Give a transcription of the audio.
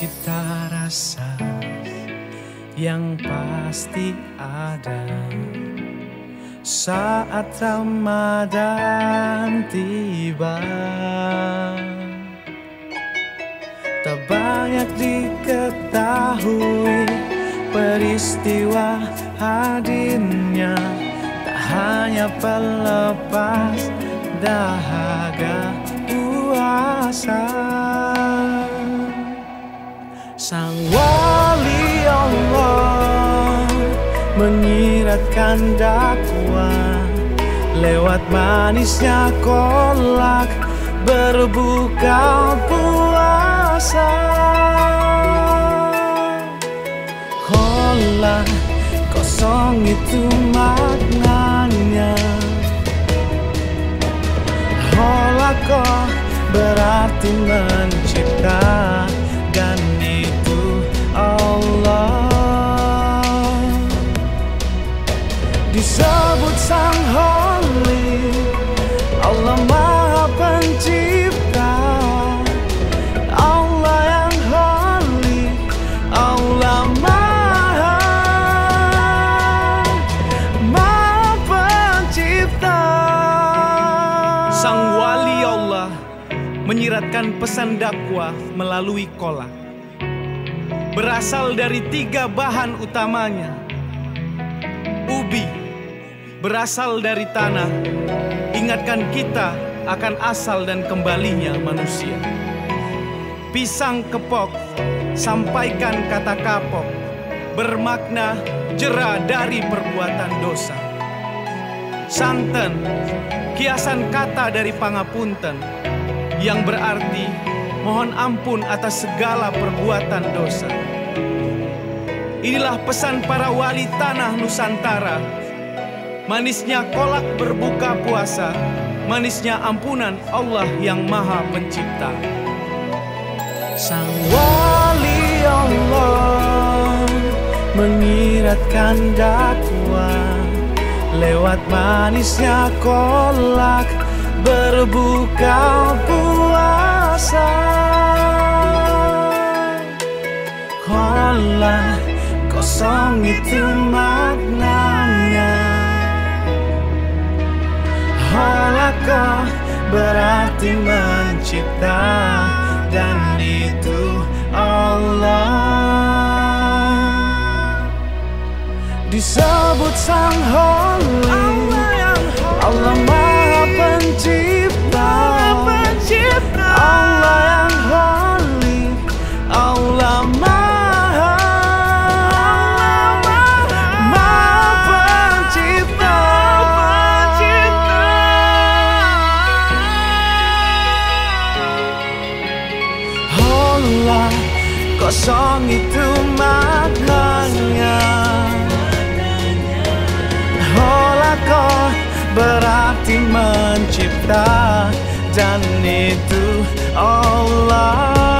pencipta rasa yang pasti ada saat Ramadan tiba. Tak banyak diketahui peristiwa hadirnya Tak hanya pelepas dahaga puasa Sang wali Allah menyiratkan dakwah Lewat manisnya kolak berbuka puasa. Kolak kosong itu maknanya. Holako berarti mencipta dan menyiratkan pesan dakwah melalui kolak berasal dari tiga bahan utamanya. Ubi berasal dari tanah, ingatkan kita akan asal dan kembalinya manusia. Pisang kepok, sampaikan kata kapok, bermakna jera dari perbuatan dosa. Santen, kiasan kata dari pangapunten, yang berarti mohon ampun atas segala perbuatan dosa. Inilah pesan para wali tanah Nusantara Manisnya kolak berbuka puasa, manisnya ampunan Allah yang Maha Pencipta. Sang wali Allah menyiratkan dakwah lewat manisnya kolak berbuka puasa. Kolak kosong itu maknanya. Halakah berarti mencipta dan itu Allah disebut sang holy kosong itu maknanya. Holako berarti mencipta dan itu Allah